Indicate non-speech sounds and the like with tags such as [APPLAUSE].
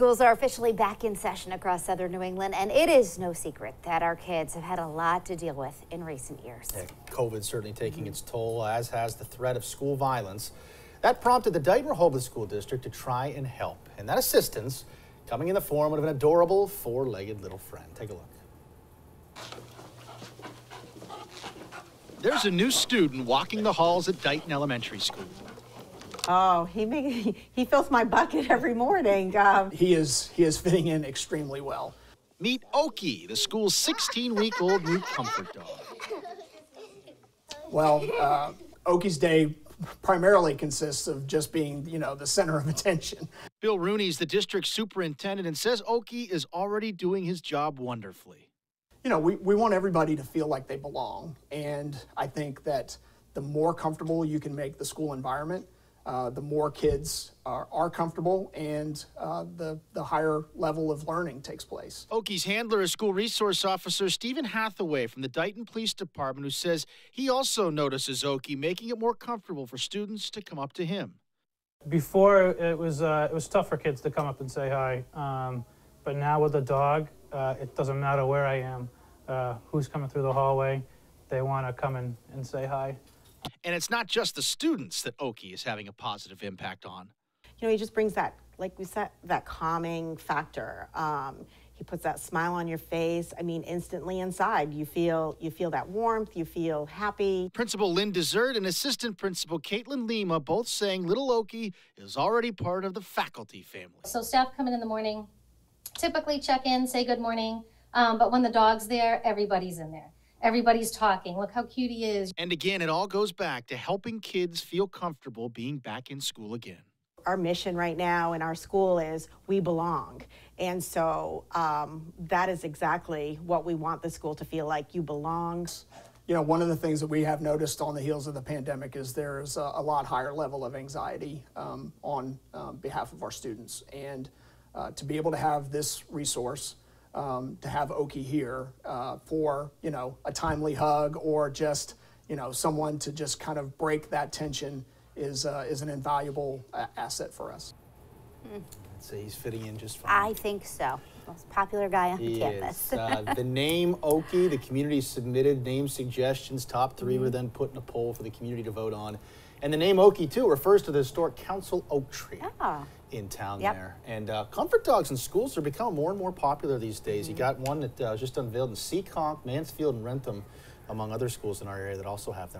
Schools are officially back in session across southern New England, and it is no secret that our kids have had a lot to deal with in recent years. Yeah, COVID certainly taking its toll, as has the threat of school violence. That prompted the Dighton Rehoboth School District to try and help, and that assistance coming in the form of an adorable four-legged little friend. Take a look. There's a new student walking the halls at Dighton Elementary School. Oh, he make, [LAUGHS] he fills my bucket every morning. Um, he is he is fitting in extremely well. Meet Okie, the school's 16-week-old new comfort dog. Well, uh, Okie's day primarily consists of just being, you know, the center of attention. Bill Runey's the district superintendent and says Okie is already doing his job wonderfully. You know, we, we want everybody to feel like they belong. And I think that the more comfortable you can make the school environment, uh, the more kids are, are comfortable and uh, the, the higher level of learning takes place. Okie's handler is school resource officer Stephen Hathaway from the Dighton Police Department, who says he also notices Okie making it more comfortable for students to come up to him. Before, it was, uh, it was tough for kids to come up and say hi, um, but now with the dog, uh, it doesn't matter where I am, uh, who's coming through the hallway, they want to come in and say hi. And it's not just the students that Okie is having a positive impact on. You know, he just brings that, like we said, that calming factor. Um, he puts that smile on your face. I mean, instantly inside, you feel you feel that warmth. You feel happy. Principal Lynn Desert and Assistant Principal Caitlin Lima both saying little Okie is already part of the faculty family. So staff come in in the morning, typically check in, say good morning. Um, but when the dog's there, everybody's in there. Everybody's talking. Look how cute he is. And again, it all goes back to helping kids feel comfortable being back in school again. Our mission right now in our school is we belong. And so um, that is exactly what we want the school to feel like you belong. You know, one of the things that we have noticed on the heels of the pandemic is there's a, a lot higher level of anxiety um, on um, behalf of our students. And uh, to be able to have this resource um, to have Okie here uh, for you know a timely hug or just you know someone to just kind of break that tension is uh, is an invaluable asset for us. I'd say he's fitting in just fine. I think so. Most popular guy on he the campus. uh, [LAUGHS] the name Okie, the community submitted name suggestions. Top 3 mm -hmm. were then put in a poll for the community to vote on. And the name Okie, too, refers to the historic Council Oak Tree ah. in town yep. there. And uh, comfort dogs in schools are becoming more and more popular these days. Mm -hmm. You got one that uh, just unveiled in Seekonk, Mansfield, and Wrentham, among other schools in our area that also have them.